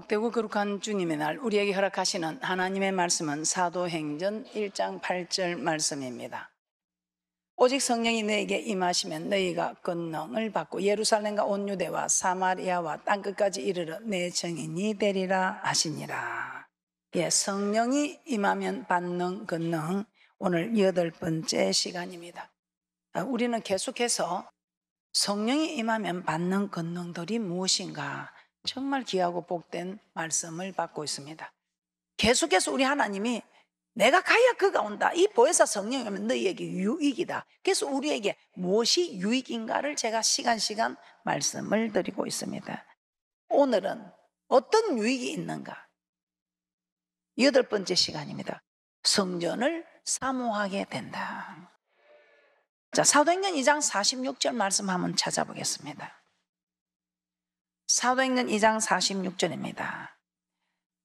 복되고 거룩한 주님의 날 우리에게 허락하시는 하나님의 말씀은 사도행전 1장 8절 말씀입니다. 오직 성령이 너에게 임하시면 너희가 권능을 받고 예루살렘과 온 유대와 사마리아와 땅 끝까지 이르러 내 증인이 되리라 하시니라. 예, 성령이 임하면 받는 권능 오늘 여덟 번째 시간입니다. 아, 우리는 계속해서 성령이 임하면 받는 권능들이 무엇인가 정말 귀하고 복된 말씀을 받고 있습니다. 계속해서 우리 하나님이 내가 가야 그가 온다. 이 보혜사 성령이면 너희에게 유익이다. 그래서 우리에게 무엇이 유익인가를 제가 시간 시간 말씀을 드리고 있습니다. 오늘은 어떤 유익이 있는가? 여덟 번째 시간입니다. 성전을 사모하게 된다. 자, 사도행전 2장 46절 말씀 한번 찾아보겠습니다. 사도행전 2장 46절입니다.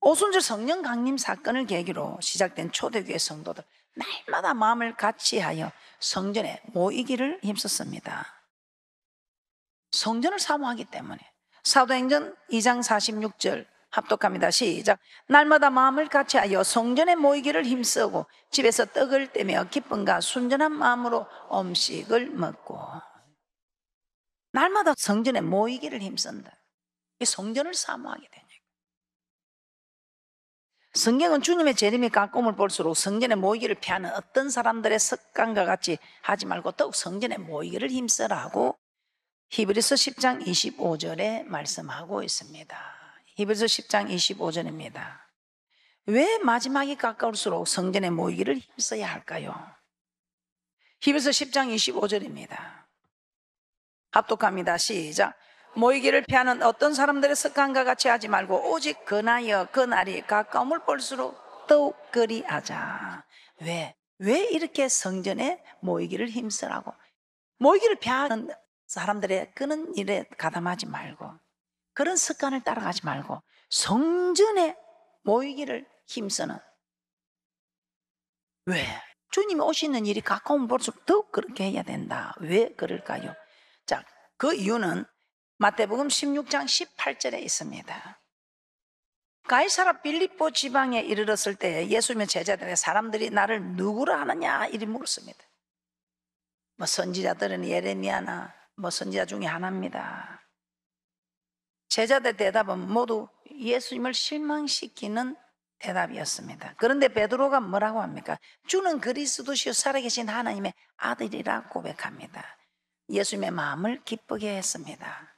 오순절 성령 강림 사건을 계기로 시작된 초대교회 성도들 날마다 마음을 같이하여 성전에 모이기를 힘썼습니다. 성전을 사모하기 때문에 사도행전 2장 46절 합독합니다. 시작. 날마다 마음을 같이하여 성전에 모이기를 힘쓰고 집에서 떡을 떼며 기쁨과 순전한 마음으로 음식을 먹고 날마다 성전에 모이기를 힘쓴다. 이 성전을 사모하게 되냐. 성경은 주님의 재림이 가까움을 볼수록 성전에 모이기를 피하는 어떤 사람들의 습관과 같이 하지 말고 더욱 성전에 모이기를 힘쓰라고 히브리서 10장 25절에 말씀하고 있습니다. 히브리서 10장 25절입니다. 왜 마지막이 가까울수록 성전에 모이기를 힘써야 할까요? 히브리서 10장 25절입니다. 합독합니다. 시작. 모이기를 피하는 어떤 사람들의 습관과 같이 하지 말고 오직 그나여 그날이 가까움을 볼수록 더욱 그리하자. 왜? 왜 이렇게 성전에 모이기를 힘쓰라고? 모이기를 피하는 사람들의 그런 일에 가담하지 말고 그런 습관을 따라가지 말고 성전에 모이기를 힘쓰는 왜? 주님이 오시는 일이 가까운 볼수록 더욱 그렇게 해야 된다. 왜 그럴까요? 자, 그 이유는 마태복음 16장 18절에 있습니다. 가이사라 빌립보 지방에 이르렀을 때 예수님의 제자들의 사람들이 나를 누구라 하느냐 이리 물었습니다. 뭐 선지자들은 예레미야나 뭐 선지자 중에 하나입니다. 제자들 대답은 모두 예수님을 실망시키는 대답이었습니다. 그런데 베드로가 뭐라고 합니까? 주는 그리스도시요 살아계신 하나님의 아들이라 고백합니다. 예수님의 마음을 기쁘게 했습니다.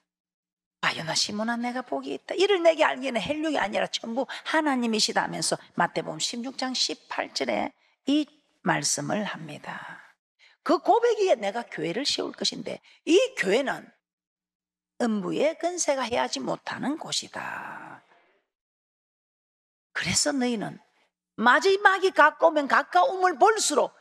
아유나 시몬아 내가 복이 있다. 이를 내게 알기에는 헬육이 아니라 전부 하나님이시다면서 마태복음 16장 18절에 이 말씀을 합니다. 그 고백 위에 내가 교회를 세울 것인데 이 교회는 음부의 근세가 해야지 못하는 곳이다. 그래서 너희는 마지막이 가까우면 가까움을 볼수록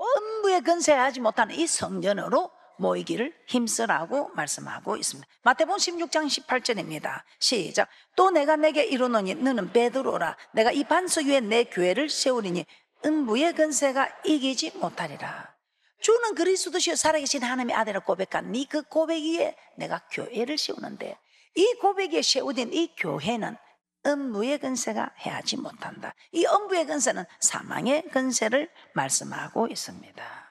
음부의 근세하지 못하는 이 성전으로 모이기를 힘쓰라고 말씀하고 있습니다. 마태복음 16장 18절입니다. 시작. 또 내가 내게 이르노니 너는 베드로라. 내가 이 반석 위에 내 교회를 세우리니 음부의 근세가 이기지 못하리라. 주는 그리스도시여 살아계신 하나님의 아들을 고백한 네 그 고백 위에 내가 교회를 세우는데 이 고백 위에 세우된 이 교회는 음부의 근세가 해하지 못한다. 이 음부의 근세는 사망의 근세를 말씀하고 있습니다.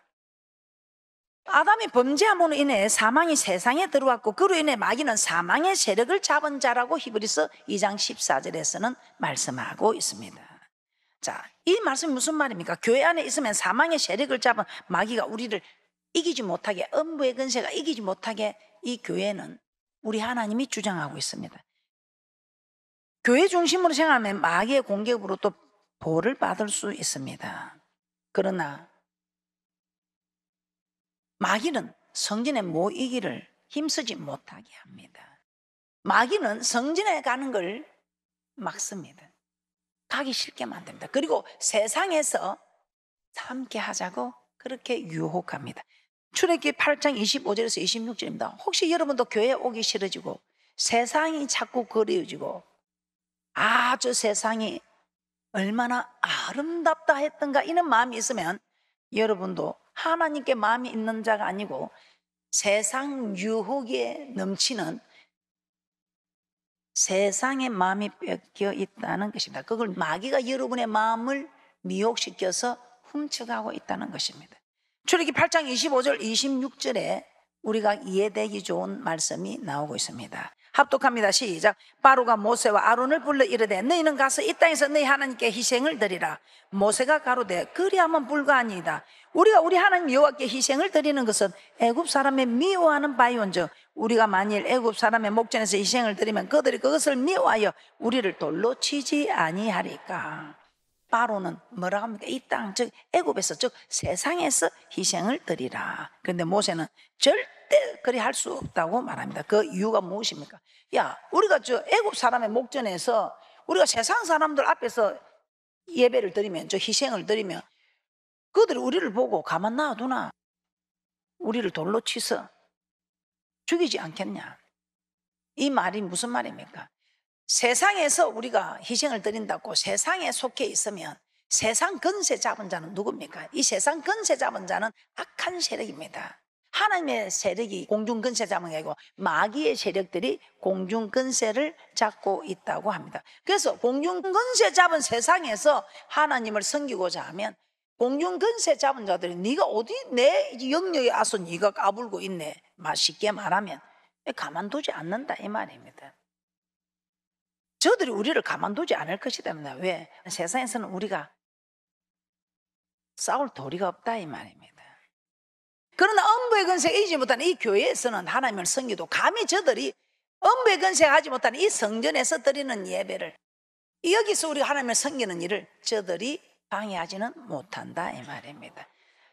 아담이 범죄함으로 인해 사망이 세상에 들어왔고 그로 인해 마귀는 사망의 세력을 잡은 자라고 히브리서 2장 14절에서는 말씀하고 있습니다. 자, 이 말씀이 무슨 말입니까? 교회 안에 있으면 사망의 세력을 잡은 마귀가 우리를 이기지 못하게 음부의 근세가 이기지 못하게 이 교회는 우리 하나님이 주장하고 있습니다. 교회 중심으로 생각하면 마귀의 공격으로 또 보를 받을 수 있습니다. 그러나 마귀는 성전에 모이기를 힘쓰지 못하게 합니다. 마귀는 성전에 가는 걸 막습니다. 가기 싫게 만듭니다. 그리고 세상에서 함께 하자고 그렇게 유혹합니다. 출애기 8장 25절에서 26절입니다. 혹시 여러분도 교회 오기 싫어지고 세상이 자꾸 그리워지고 아, 저 세상이 얼마나 아름답다 했던가 이런 마음이 있으면 여러분도 하나님께 마음이 있는 자가 아니고 세상 유혹에 넘치는 세상의 마음이 뺏겨 있다는 것입니다. 그걸 마귀가 여러분의 마음을 미혹시켜서 훔쳐가고 있다는 것입니다. 출애기 8장 25절 26절에 우리가 이해되기 좋은 말씀이 나오고 있습니다. 합독합니다. 시작. 바로가 모세와 아론을 불러 이르되 너희는 가서 이 땅에서 너희 하나님께 희생을 드리라. 모세가 가로되 그리하면 불가하니이다. 우리가 우리 하나님 여호와께 희생을 드리는 것은 애굽 사람의 미워하는 바이온즉 우리가 만일 애굽 사람의 목전에서 희생을 드리면 그들이 그것을 미워하여 우리를 돌로 치지 아니하리까. 바로는 뭐라 합니까? 이 땅, 즉 애굽에서 즉 세상에서 희생을 드리라. 그런데 모세는 절대 그리 할 수 없다고 말합니다. 그 이유가 무엇입니까? 야, 우리가 저 애굽 사람의 목전에서 우리가 세상 사람들 앞에서 예배를 드리면 저 희생을 드리면 그들이 우리를 보고 가만 놔두나? 우리를 돌로 치서 죽이지 않겠냐? 이 말이 무슨 말입니까? 세상에서 우리가 희생을 드린다고 세상에 속해 있으면 세상 근세 잡은 자는 누굽니까? 이 세상 근세 잡은 자는 악한 세력입니다. 하나님의 세력이 공중 근세 잡은 게 아니고 마귀의 세력들이 공중 근세를 잡고 있다고 합니다. 그래서 공중 근세 잡은 세상에서 하나님을 섬기고자 하면 공중 근세 잡은 자들이 네가 어디 내 영역에 와서 네가 까불고 있네. 쉽게 말하면 가만두지 않는다 이 말입니다. 저들이 우리를 가만두지 않을 것이다. 왜? 세상에서는 우리가 싸울 도리가 없다 이 말입니다. 그러나 엄부의 건세가 이지 못하는 이 교회에서는 하나님을 섬기도 감히 저들이 엄부의 건세가 하지 못하는 이 성전에서 드리는 예배를 여기서 우리가 하나님을 섬기는 일을 저들이 방해하지는 못한다 이 말입니다.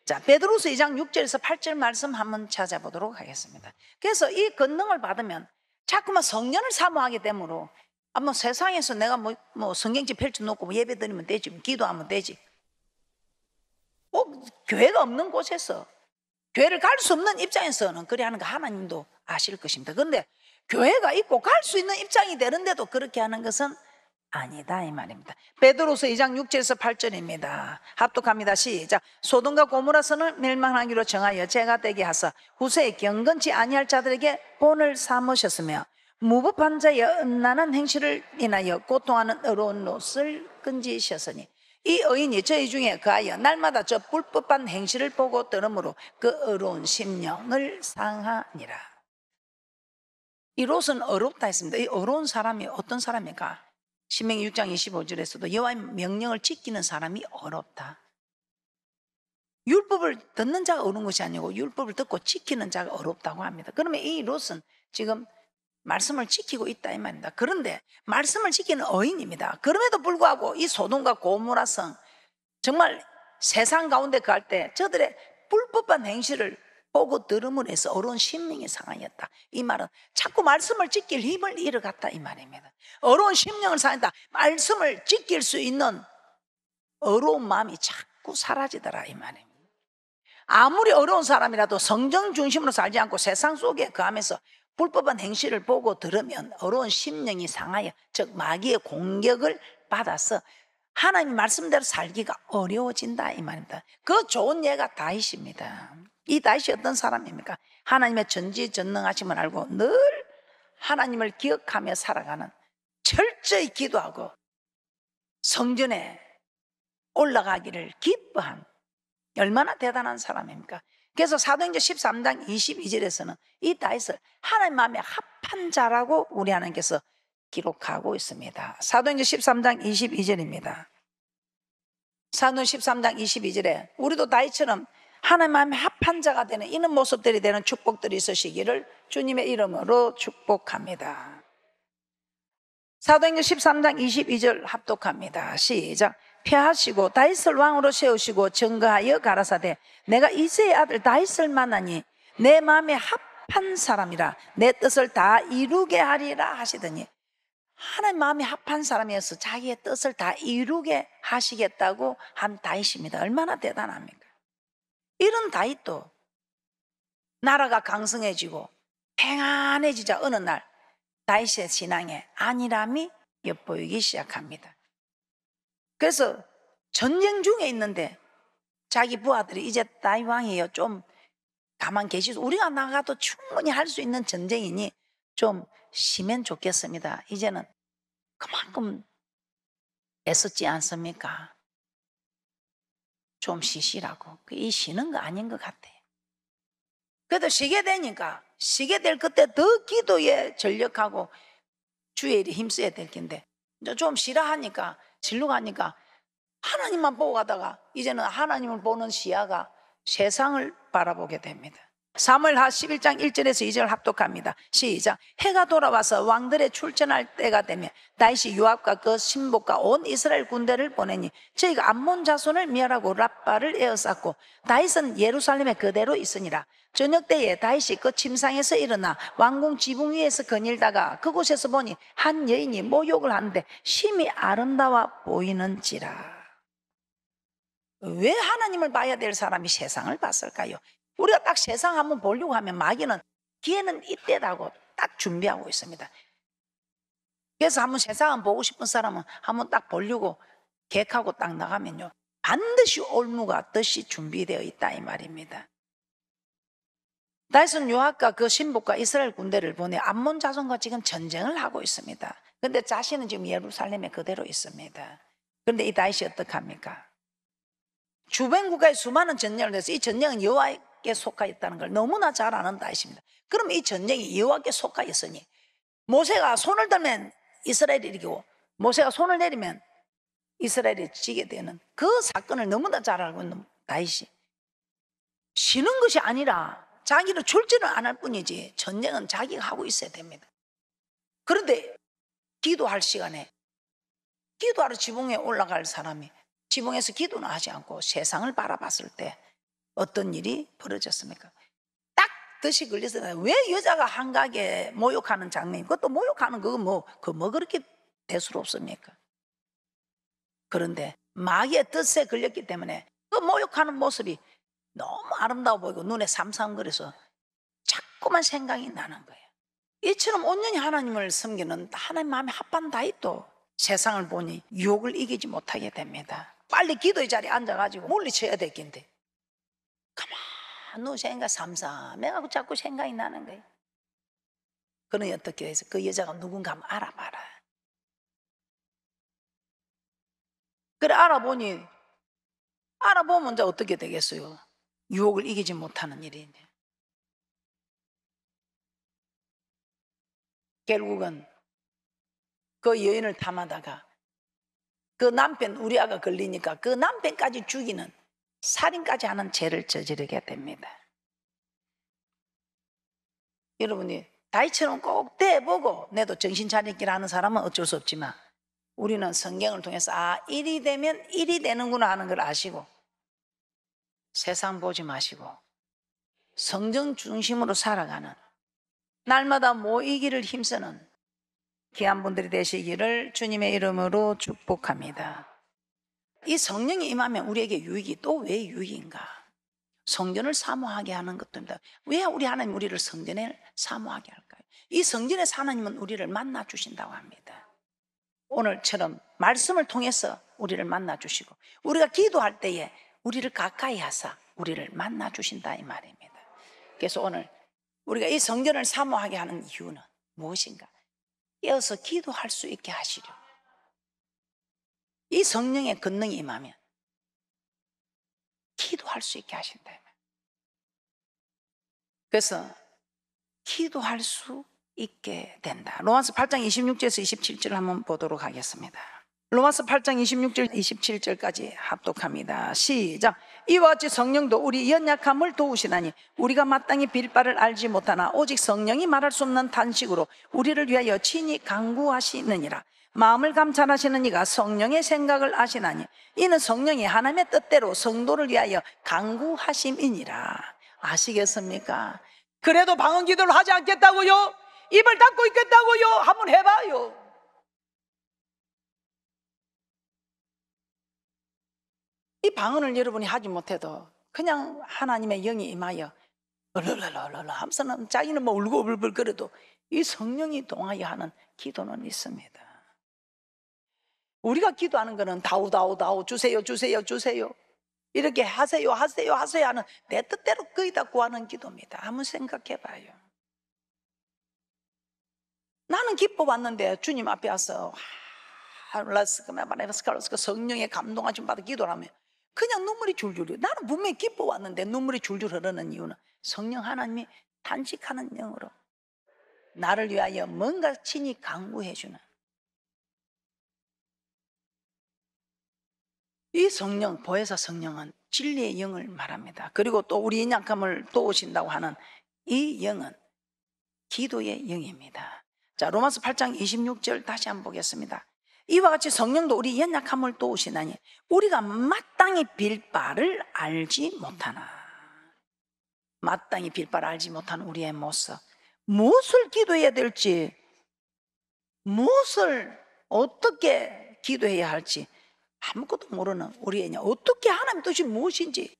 자, 베드로서 2장 6절에서 8절 말씀 한번 찾아보도록 하겠습니다. 그래서 이 권능을 받으면 자꾸만 성전을 사모하게 되므로 아, 뭐 세상에서 내가 뭐, 뭐 성경집 펼쳐놓고 뭐 예배 드리면 되지, 뭐 기도하면 되지. 꼭 어, 교회가 없는 곳에서 교회를 갈 수 없는 입장에서는 그래 하는 거 하나님도 아실 것입니다. 그런데 교회가 있고 갈 수 있는 입장이 되는데도 그렇게 하는 것은 아니다 이 말입니다. 베드로서 2장 6절에서 8절입니다. 합독합니다. 시작. 소돔과 고모라서는 멸망하기로 정하여 제가 되게 하사 후세에 경건치 아니할 자들에게 본을 삼으셨으며 무법한 자의 음란한 행실을 인하여 고통하는 어려운 롯을 끊지셨으니 이 의인이 저희 중에 그하여 날마다 저 불법한 행실을 보고 들으므로 그 어려운 심령을 상하니라. 이 롯은 어렵다 했습니다. 이 어려운 사람이 어떤 사람입니까? 신명기 6장 25절에서도 여호와의 명령을 지키는 사람이 어렵다. 율법을 듣는 자가 어려운 것이 아니고 율법을 듣고 지키는 자가 어렵다고 합니다. 그러면 이 롯은 지금 말씀을 지키고 있다 이 말입니다. 그런데 말씀을 지키는 어인입니다. 그럼에도 불구하고 이 소돔과 고모라성 정말 세상 가운데 갈 때 저들의 불법한 행실을 보고 들음으로 해서 어려운 심령이 상하였다. 이 말은 자꾸 말씀을 지킬 힘을 잃어갔다 이 말입니다. 어려운 심령을 상했다. 말씀을 지킬 수 있는 어려운 마음이 자꾸 사라지더라 이 말입니다. 아무리 어려운 사람이라도 성정 중심으로 살지 않고 세상 속에 거하면서 불법한 행실을 보고 들으면 어려운 심령이 상하여 즉 마귀의 공격을 받아서 하나님 말씀대로 살기가 어려워진다 이 말입니다. 그 좋은 예가 다윗입니다. 이 다윗이 어떤 사람입니까? 하나님의 전지전능하심을 알고 늘 하나님을 기억하며 살아가는 철저히 기도하고 성전에 올라가기를 기뻐한 얼마나 대단한 사람입니까? 그래서 사도행전 13장 22절에서는 이 다윗을 하나님 마음에 합한 자라고 우리 하나님께서 기록하고 있습니다. 사도행전 13장 22절입니다. 사도행 13장 22절에 우리도 다윗처럼 하나님 마음에 합한 자가 되는 이런 모습들이 되는 축복들이 있으시기를 주님의 이름으로 축복합니다. 사도행전 13장 22절 합독합니다. 시작. 폐하시고 다윗을 왕으로 세우시고 증거하여 가라사대 내가 이세의 아들 다윗을 만나니 내 마음에 합한 사람이라 내 뜻을 다 이루게 하리라 하시더니 하나님 마음에 합한 사람이어서 자기의 뜻을 다 이루게 하시겠다고 한 다윗입니다. 얼마나 대단합니까? 이런 다윗도 나라가 강성해지고 평안해지자 어느 날 다윗의 신앙에 안일함이 엿보이기 시작합니다. 그래서 전쟁 중에 있는데 자기 부하들이 이제 다윗 왕이에요. 좀 가만 계시소. 우리가 나가도 충분히 할 수 있는 전쟁이니 좀 쉬면 좋겠습니다. 이제는 그만큼 애썼지 않습니까? 좀 쉬시라고. 그이 쉬는 거 아닌 것 같아요. 그래도 쉬게 되니까 쉬게 될 그때 더 기도에 전력하고 주의 일에 힘써야 될 텐데 좀 쉬라 하니까 진로 가니까 하나님만 보고 가다가 이제는 하나님을 보는 시야가 세상을 바라보게 됩니다. 사무엘하 11장 1절에서 2절 합독합니다. 시작. 해가 돌아와서 왕들의 출전할 때가 되면 다윗이 요압과 그 신복과 온 이스라엘 군대를 보내니 저희가 암몬 자손을 멸하고 라빠를 에워쌌고 다윗은 예루살렘에 그대로 있으니라. 저녁 때에 다윗이 그 침상에서 일어나 왕궁 지붕 위에서 거닐다가 그곳에서 보니 한 여인이 모욕을 하는데 심히 아름다워 보이는지라. 왜 하나님을 봐야 될 사람이 세상을 봤을까요? 우리가 딱 세상 한번 보려고 하면 마귀는 기회는 이때라고 딱 준비하고 있습니다. 그래서 한번 세상 을 보고 싶은 사람은 한번 딱 보려고 계획하고 딱 나가면요. 반드시 올무가 뜻이 준비되어 있다 이 말입니다. 다윗은 요압과 그 신복과 이스라엘 군대를 보내 암몬 자손과 지금 전쟁을 하고 있습니다. 근데 자신은 지금 예루살렘에 그대로 있습니다. 그런데 이 다윗이 어떡합니까? 주변 국가에 수많은 전쟁을 해서 이 전쟁은 여호와 께 속하 있다는 걸 너무나 잘 아는 다윗입니다. 그럼 이 전쟁이 여호와께 속하 있으니 모세가 손을 들면 이스라엘이 이기고 모세가 손을 내리면 이스라엘이 지게 되는 그 사건을 너무나 잘 알고 있는 다윗이 쉬는 것이 아니라 자기는 안할 뿐이지 전쟁은 자기가 하고 있어야 됩니다. 그런데 기도할 시간에 기도하러 지붕에 올라갈 사람이 지붕에서 기도는 하지 않고 세상을 바라봤을 때 어떤 일이 벌어졌습니까? 딱 덫이 걸렸어요. 왜 여자가 한가게 모욕하는 장면, 그것도 모욕하는 그거 뭐, 그뭐 그렇게 대수롭습니까? 그런데 마귀의 뜻에 걸렸기 때문에 그 모욕하는 모습이 너무 아름다워 보이고 눈에 삼삼거려서 자꾸만 생각이 나는 거예요. 이처럼 온전히 하나님을 섬기는 하나님 마음에 합한 다이도 세상을 보니 유혹을 이기지 못하게 됩니다. 빨리 기도의 자리에 앉아가지고 물리쳐야 될 긴데 누 생각 삼삼해가고 자꾸 생각이 나는 거예요. 그는 어떻게 해서 그 여자가 누군가 한번 알아봐라. 그래 알아보니 알아보면 이제 어떻게 되겠어요? 유혹을 이기지 못하는 일이네. 결국은 그 여인을 탐하다가 그 남편 우리 아가 걸리니까 그 남편까지 죽이는 살인까지 하는 죄를 저지르게 됩니다. 여러분이 다이처럼 꼭 대보고 내도 정신 차리기를 하는 사람은 어쩔 수 없지만 우리는 성경을 통해서 아 일이 되면 일이 되는구나 하는 걸 아시고 세상 보지 마시고 성정 중심으로 살아가는 날마다 모이기를 힘쓰는 귀한 분들이 되시기를 주님의 이름으로 축복합니다. 이 성령이 임하면 우리에게 유익이 또 왜 유익인가? 성전을 사모하게 하는 것입니다. 왜 우리 하나님 우리를 성전에 사모하게 할까요? 이 성전에 하나님은 우리를 만나 주신다고 합니다. 오늘처럼 말씀을 통해서 우리를 만나 주시고 우리가 기도할 때에 우리를 가까이 하사 우리를 만나 주신다 이 말입니다. 그래서 오늘 우리가 이 성전을 사모하게 하는 이유는 무엇인가? 이어서 기도할 수 있게 하시려. 이 성령의 권능이 임하면 기도할 수 있게 하신다. 그래서 기도할 수 있게 된다. 로마서 8장 26절에서 27절 한번 보도록 하겠습니다. 로마서 8장 26절 27절까지 합독합니다. 시작. 이와 같이 성령도 우리 연약함을 도우시나니 우리가 마땅히 빌 바를 알지 못하나 오직 성령이 말할 수 없는 단식으로 우리를 위하여 친히 강구하시느니라. 마음을 감찰하시는 이가 성령의 생각을 아시나니 이는 성령이 하나님의 뜻대로 성도를 위하여 강구하심이니라. 아시겠습니까? 그래도 방언 기도를 하지 않겠다고요? 입을 닫고 있겠다고요? 한번 해봐요. 이 방언을 여러분이 하지 못해도 그냥 하나님의 영이 임하여 얼얼얼얼 하면서는 자기는 뭐 울고 불불 거려도 이 성령이 동하여 하는 기도는 있습니다. 우리가 기도하는 거는 다우 다우 다우 주세요 주세요 주세요 이렇게 하세요 하세요 하세요 하는 내 뜻대로 거의 다 구하는 기도입니다. 한번 생각해 봐요. 나는 기뻐 왔는데 주님 앞에 와서 라스카메바네스카로스카 성령의 감동하심 받아 기도를 하면 그냥 눈물이 줄줄 흘려. 나는 분명히 기뻐 왔는데 눈물이 줄줄 흐르는 이유는 성령 하나님이 단식하는 영으로 나를 위하여 뭔가 친히 강구해 주는 이 성령, 보혜사 성령은 진리의 영을 말합니다. 그리고 또 우리 연약함을 도우신다고 하는 이 영은 기도의 영입니다. 자, 로마서 8장 26절 다시 한번 보겠습니다. 이와 같이 성령도 우리 연약함을 도우시나니 우리가 마땅히 빌 바를 알지 못하나. 마땅히 빌 바를 알지 못하는 우리의 모습. 무엇을 기도해야 될지, 무엇을 어떻게 기도해야 할지 아무것도 모르는 우리의 어떻게 하나님 뜻이 무엇인지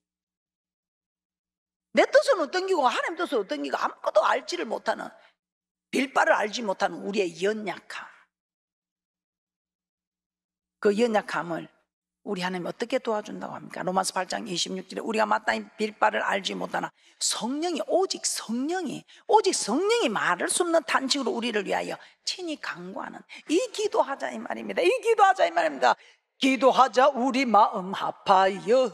내 뜻은 어떤 기고 하나님 뜻은 어떤 기고 아무것도 알지를 못하는 빌바를 알지 못하는 우리의 연약함 그 연약함을 우리 하나님 어떻게 도와준다고 합니까? 로마서 8장 26절에 우리가 마땅히 빌바를 알지 못하나 성령이 오직 성령이 오직 성령이 말할 수 없는 단식으로 우리를 위하여 친히 강구하는 이 기도하자 이 말입니다. 이 기도하자 이 말입니다. 기도하자 우리 마음 아파요.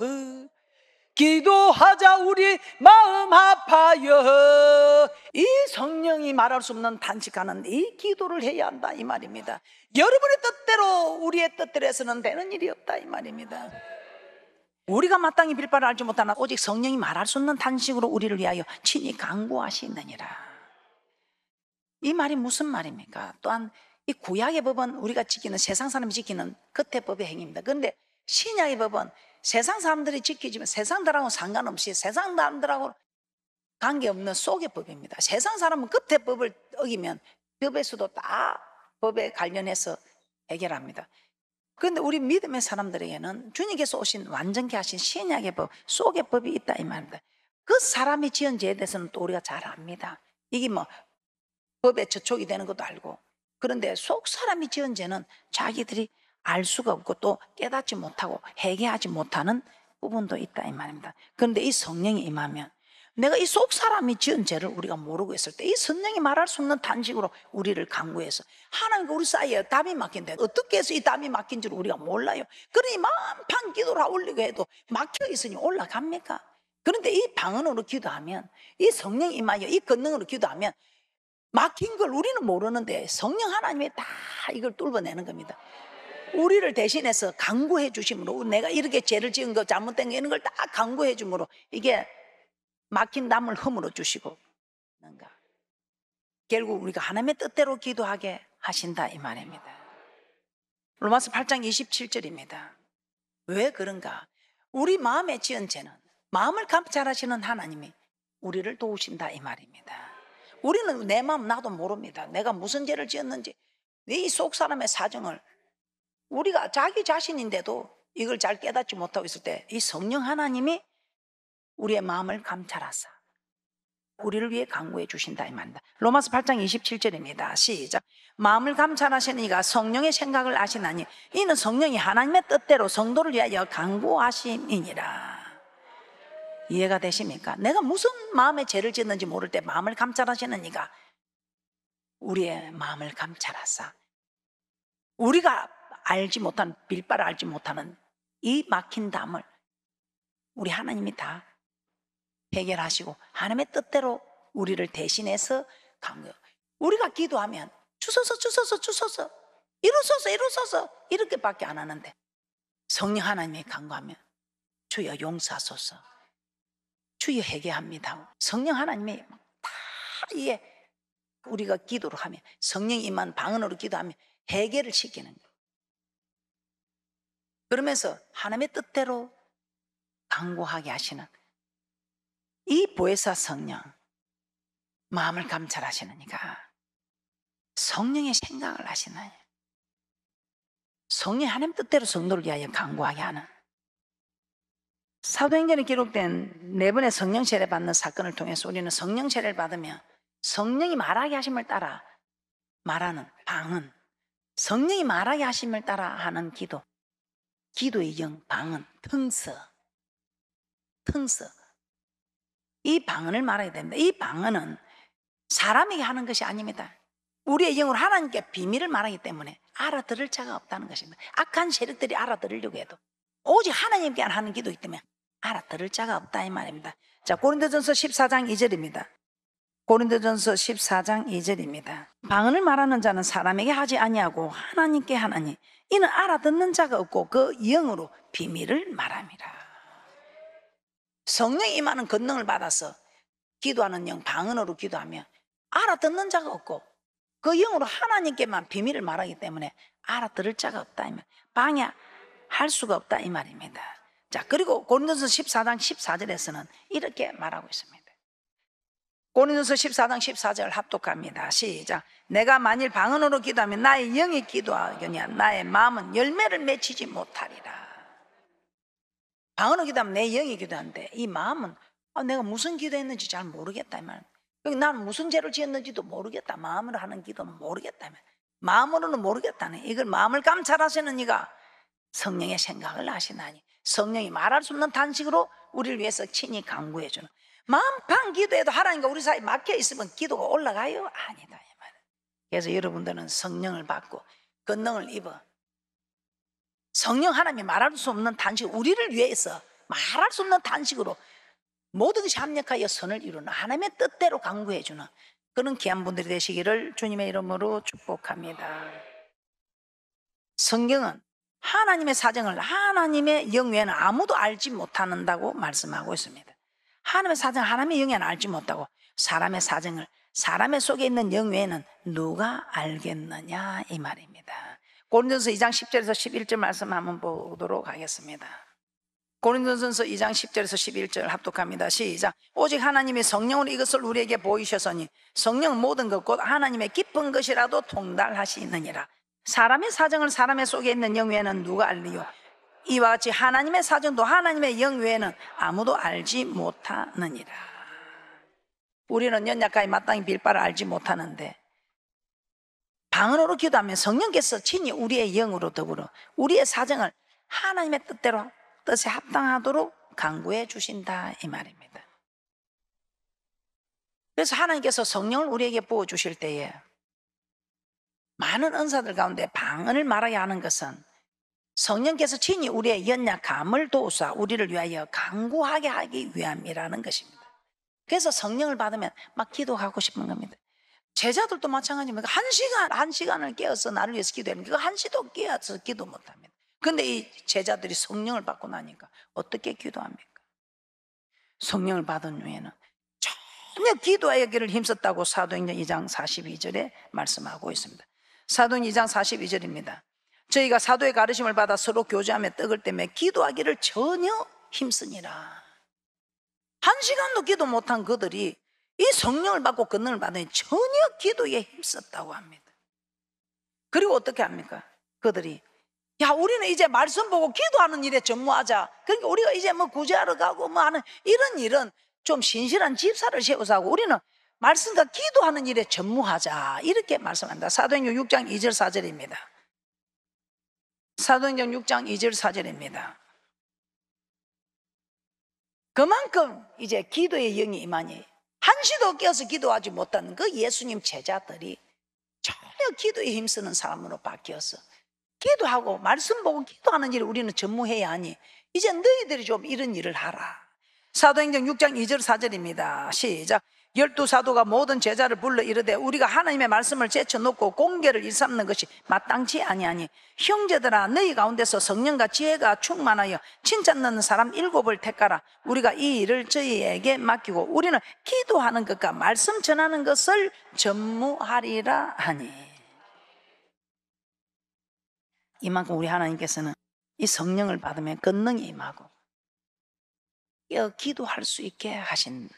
기도하자 우리 마음 아파요. 이 성령이 말할 수 없는 단식하는 이 기도를 해야 한다 이 말입니다. 여러분의 뜻대로 우리의 뜻대로 해서는 되는 일이 없다 이 말입니다. 우리가 마땅히 빌 바를 알지 못하나 오직 성령이 말할 수 없는 단식으로 우리를 위하여 친히 강구하시느니라. 이 말이 무슨 말입니까? 또한 이 구약의 법은 우리가 지키는 세상 사람이 지키는 겉의 법의 행위입니다. 그런데 신약의 법은 세상 사람들이 지키지만 세상 사람하고 상관없이 세상 사람들하고 관계없는 속의 법입니다. 세상 사람은 겉의 법을 어기면 법에서도 다 법에 관련해서 해결합니다. 그런데 우리 믿음의 사람들에게는 주님께서 오신 완전케 하신 신약의 법, 속의 법이 있다 이 말입니다. 그 사람이 지은 죄에 대해서는 또 우리가 잘 압니다. 이게 뭐 법의 저촉이 되는 것도 알고 그런데 속 사람이 지은 죄는 자기들이 알 수가 없고 또 깨닫지 못하고 해결하지 못하는 부분도 있다 이 말입니다. 그런데 이 성령이 임하면 내가 이 속 사람이 지은 죄를 우리가 모르고 있을 때 이 성령이 말할 수 없는 단식으로 우리를 강구해서 하나님과 우리 사이에 담이 막힌데 어떻게 해서 이 담이 막힌 줄 우리가 몰라요. 그러니 만판 기도를 올리고 해도 막혀 있으니 올라갑니까? 그런데 이 방언으로 기도하면 이 성령 임하여 이 권능으로 기도하면 막힌 걸 우리는 모르는데 성령 하나님이 다 이걸 뚫어내는 겁니다. 우리를 대신해서 강구해 주심으로 내가 이렇게 죄를 지은 거 잘못된 거 이런 걸 다 강구해 주므로 이게 막힌 담을 허물어 주시고 뭔가 결국 우리가 하나님의 뜻대로 기도하게 하신다 이 말입니다. 로마서 8장 27절입니다. 왜 그런가? 우리 마음에 지은 죄는 마음을 감찰하시는 하나님이 우리를 도우신다 이 말입니다. 우리는 내 마음 나도 모릅니다. 내가 무슨 죄를 지었는지 이속 사람의 사정을 우리가 자기 자신인데도 이걸 잘 깨닫지 못하고 있을 때 이 성령 하나님이 우리의 마음을 감찰하사 우리를 위해 강구해 주신다 이 말입니다. 로마서 8장 27절입니다. 시작. 마음을 감찰하시니가 성령의 생각을 아시나니 이는 성령이 하나님의 뜻대로 성도를 위하여 강구하심이니라. 이해가 되십니까? 내가 무슨 마음에 죄를 짓는지 모를 때 마음을 감찰하시는 이가 우리의 마음을 감찰하사 우리가 알지 못한 빌바를 알지 못하는 이 막힌 담을 우리 하나님이 다 해결하시고 하나님의 뜻대로 우리를 대신해서 강구. 우리가 기도하면 주소서 주소서 주소서 이루소서 이루소서 이렇게밖에 안 하는데 성령 하나님이 강구하면 주여 용서하소서 주여 회개합니다. 성령 하나님이 다 이게 우리가 기도를 하면 성령 임한 방언으로 기도하면 해결을 시키는 거예요. 그러면서 하나님의 뜻대로 강구하게 하시는 이 보혜사 성령 마음을 감찰하시느니가 성령의 생각을 하시나요? 성령 하나님 뜻대로 성도를 위하여 강구하게 하는 사도행전에 기록된 네 번의 성령 세례 받는 사건을 통해서 우리는 성령 세례를 받으면 성령이 말하게 하심을 따라 말하는 방언, 성령이 말하게 하심을 따라 하는 기도, 기도의 영, 방언, 텅서, 텅서. 이 방언을 말해야 됩니다. 이 방언은 사람에게 하는 것이 아닙니다. 우리의 영으로 하나님께 비밀을 말하기 때문에 알아들을 자가 없다는 것입니다. 악한 세력들이 알아들으려고 해도 오직 하나님께 하는 기도이기 때문에 알아들을 자가 없다 이 말입니다. 자, 고린도전서 14장 2절입니다. 고린도전서 14장 2절입니다. 방언을 말하는 자는 사람에게 하지 아니하고 하나님께 하나니 이는 알아듣는 자가 없고 그 영으로 비밀을 말함이라. 성령이 임하는 권능을 받아서 기도하는 영 방언으로 기도하며 알아듣는 자가 없고 그 영으로 하나님께만 비밀을 말하기 때문에 알아들을 자가 없다 방해 할 수가 없다 이 말입니다. 자 그리고 고린도서 14장 14절에서는 이렇게 말하고 있습니다. 고린도서 14장 14절 합독합니다. 시작. 내가 만일 방언으로 기도하면 나의 영이 기도하겠냐 나의 마음은 열매를 맺히지 못하리라. 방언으로 기도하면 내 영이 기도하는데 이 마음은 아, 내가 무슨 기도했는지 잘 모르겠다 이 말. 나는 무슨 죄를 지었는지도 모르겠다. 마음으로 하는 기도는 모르겠다. 마음으로는 모르겠다네. 이걸 마음을 감찰하시는 이가 성령의 생각을 하시나니 성령이 말할 수 없는 단식으로 우리를 위해서 친히 강구해 주는 마음판 기도해도 하나님과 우리 사이 막혀 있으면 기도가 올라가요? 아니다 이 말. 그래서 여러분들은 성령을 받고 권능을 입어 성령 하나님이 말할 수 없는 단식 우리를 위해서 말할 수 없는 단식으로 모든 것이 합력하여 선을 이루는 하나님의 뜻대로 강구해 주는 그런 귀한 분들이 되시기를 주님의 이름으로 축복합니다. 성경은 하나님의 사정을 하나님의 영 외에는 아무도 알지 못한다고 말씀하고 있습니다. 하나님의 사정 하나님의 영에는 알지 못하고 사람의 사정을 사람의 속에 있는 영 외에는 누가 알겠느냐 이 말입니다. 고린도서 2장 10절에서 11절 말씀 한번 보도록 하겠습니다. 고린도전서 2장 10절에서 11절 합독합니다. 시작. 오직 하나님의 성령으로 이것을 우리에게 보이셔서니 성령 모든 것 곧 하나님의 깊은 것이라도 통달하시느니라. 사람의 사정을 사람의 속에 있는 영 외에는 누가 알리요? 이와 같이 하나님의 사정도 하나님의 영 외에는 아무도 알지 못하느니라. 우리는 연약하게 마땅히 빌바를 알지 못하는데 방언으로 기도하면 성령께서 친히 우리의 영으로 더불어 우리의 사정을 하나님의 뜻대로 뜻에 합당하도록 강구해 주신다 이 말입니다. 그래서 하나님께서 성령을 우리에게 부어 주실 때에 많은 은사들 가운데 방언을 말아야 하는 것은 성령께서 친히 우리의 연약함을 도우사 우리를 위하여 강구하게 하기 위함이라는 것입니다. 그래서 성령을 받으면 막 기도하고 싶은 겁니다. 제자들도 마찬가지입니다. 한 시간, 한 시간을 깨어서 나를 위해서 기도하는 그한 시도 깨어서 기도 못 합니다. 근데 이 제자들이 성령을 받고 나니까 어떻게 기도합니까? 성령을 받은 후에는 전혀 기도하기를 힘썼다고 사도행전 2장 42절에 말씀하고 있습니다. 사도행 2장 42절입니다. 저희가 사도의 가르침을 받아 서로 교제하며 떡을 떼며 기도하기를 전혀 힘쓰니라. 한 시간도 기도 못한 그들이 이 성령을 받고 권능을 받으니 전혀 기도에 힘썼다고 합니다. 그리고 어떻게 합니까? 그들이 야, 우리는 이제 말씀 보고 기도하는 일에 전무하자. 그러니까 우리가 이제 뭐 구제하러 가고 뭐 하는 이런 일은 좀 신실한 집사를 하고 우리는 말씀과 기도하는 일에 전무하자. 이렇게 말씀한다. 사도행전 6장 2절 4절입니다. 사도행전 6장 2절 4절입니다. 그만큼 이제 기도의 영이 임하니 한시도 깨어서 기도하지 못하는 그 예수님 제자들이 전혀 기도에 힘쓰는 사람으로 바뀌어서 기도하고 말씀 보고 기도하는 일을 우리는 전무해야 하니 이제 너희들이 좀 이런 일을 하라. 사도행전 6장 2절 4절입니다. 시작. 열두 사도가 모든 제자를 불러 이르되 우리가 하나님의 말씀을 제쳐놓고 공개를 일삼는 것이 마땅치 아니하니 형제들아 너희 가운데서 성령과 지혜가 충만하여 칭찬 넣는 사람 일곱을 택하라. 우리가 이 일을 저희에게 맡기고 우리는 기도하는 것과 말씀 전하는 것을 전무하리라 하니. 이만큼 우리 하나님께서는 이 성령을 받으면 권능이 임하고 기도할 수 있게 하시는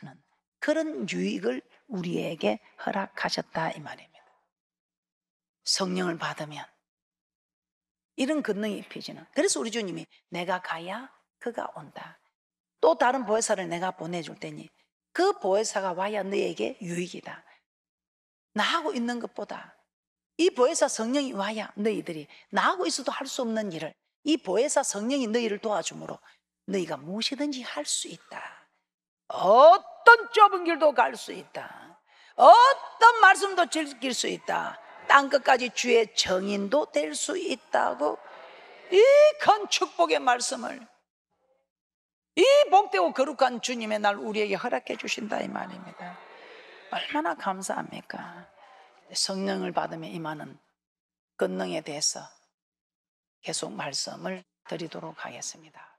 그런 유익을 우리에게 허락하셨다 이 말입니다. 성령을 받으면 이런 권능이 입혀지는. 그래서 우리 주님이 내가 가야 그가 온다. 또 다른 보혜사를 내가 보내줄 테니 그 보혜사가 와야 너에게 유익이다. 나하고 있는 것보다 이 보혜사 성령이 와야 너희들이 나하고 있어도 할 수 없는 일을 이 보혜사 성령이 너희를 도와주므로 너희가 무엇이든지 할 수 있다. 어떤 좁은 길도 갈 수 있다. 어떤 말씀도 즐길 수 있다. 땅 끝까지 주의 정인도 될 수 있다고 이 큰 축복의 말씀을 이 복되고 거룩한 주님의 날 우리에게 허락해 주신다 이 말입니다. 얼마나 감사합니까? 성령을 받으며 임하는 권능에 대해서 계속 말씀을 드리도록 하겠습니다.